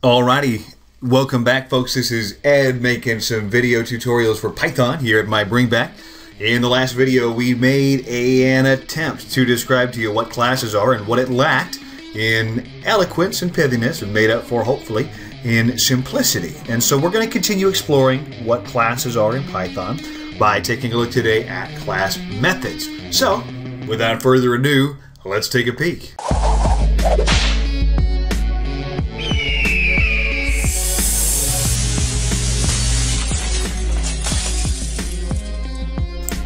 Alrighty, welcome back folks. This is Ed making some video tutorials for Python here at mybringback. In the last video we made an attempt to describe to you what classes are and what it lacked in eloquence and pithiness and made up for hopefully in simplicity. And so we're going to continue exploring what classes are in Python by taking a look today at class methods. So without further ado, let's take a peek.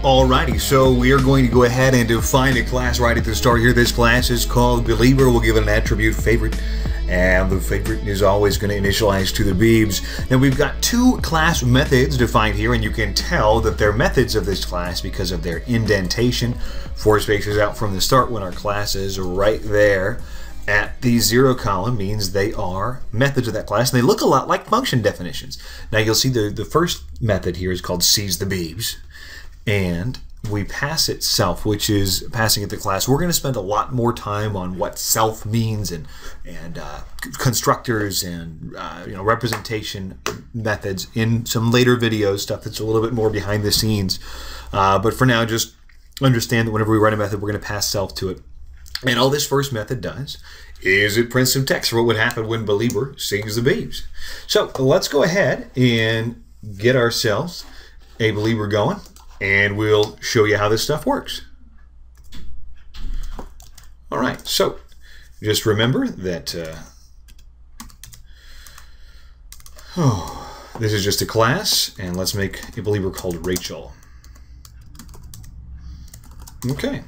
Alrighty, so we are going to go ahead and define a class right at the start here. This class is called Belieber. We'll give it an attribute favorite, and the favorite is always going to initialize to the beebs. Now we've got two class methods defined here, and you can tell that they're methods of this class because of their indentation. Four spaces out from the start when our class is right there at the zero column means they are methods of that class, and they look a lot like function definitions. Now you'll see the, the first method here is called seize the beebs and we pass it self, which is passing it to class. We're going to spend a lot more time on what self means and and uh, constructors and uh, you know representation methods in some later videos, stuff that's a little bit more behind the scenes. Uh, but for now, just understand that whenever we write a method, we're going to pass self to it. And all this first method does is it prints some text for what would happen when Belieber sings the beebs. So let's go ahead and get ourselves a Belieber going and we'll show you how this stuff works. All right, so just remember that uh, oh, this is just a class, and let's make a Belieber called Rachel. Okay,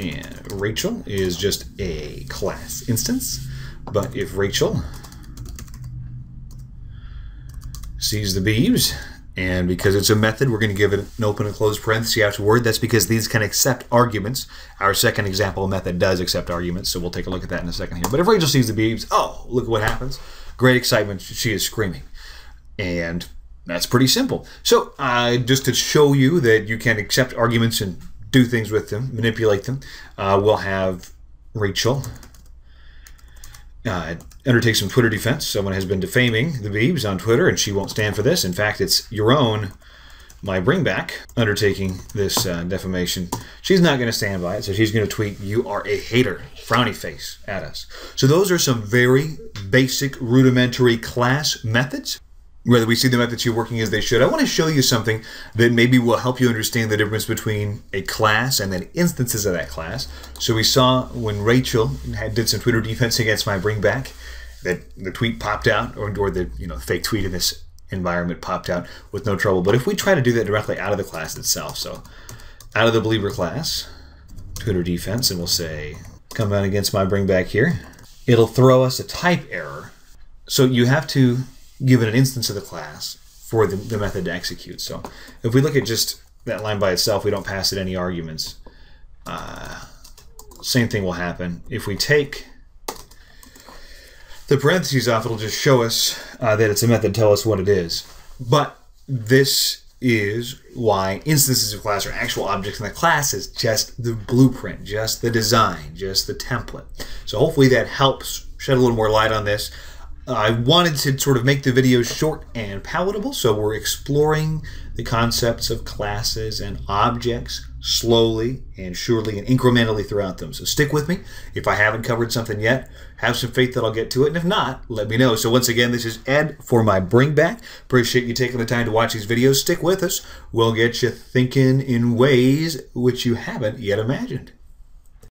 and Rachel is just a class instance, but if Rachel sees the beebs, and because it's a method, we're going to give it an open and closed parenthesis after word. That's because these can accept arguments. Our second example method does accept arguments, so we'll take a look at that in a second here. But if Rachel sees the beebs, oh, look what happens. Great excitement. She is screaming. And that's pretty simple. So uh, just to show you that you can accept arguments and do things with them, manipulate them, uh, we'll have Rachel uh, undertake some Twitter defense. Someone has been defaming the Beebs on Twitter, and she won't stand for this. In fact, it's your own, mybringback, undertaking this uh, defamation. She's not going to stand by it, so she's going to tweet, You are a hater, frowny face, at us. So, those are some very basic, rudimentary class methods whether we see the two working as they should. I want to show you something that maybe will help you understand the difference between a class and then instances of that class. So we saw when Rachel had, did some Twitter defense against mybringback, that the tweet popped out, or, or the you know fake tweet in this environment popped out with no trouble. But if we try to do that directly out of the class itself, so out of the Belieber class, Twitter defense, and we'll say come out against mybringback here, it'll throw us a type error. So you have to given an instance of the class for the, the method to execute. So if we look at just that line by itself, we don't pass it any arguments. Uh, same thing will happen. If we take the parentheses off, it'll just show us uh, that it's a method, tell us what it is. But this is why instances of class are actual objects, and the class is just the blueprint, just the design, just the template. So hopefully that helps shed a little more light on this. I wanted to sort of make the video short and palatable, so we're exploring the concepts of classes and objects slowly and surely and incrementally throughout them. So stick with me. If I haven't covered something yet, have some faith that I'll get to it. And if not, let me know. So once again, this is Ed for mybringback. Appreciate you taking the time to watch these videos. Stick with us. We'll get you thinking in ways which you haven't yet imagined.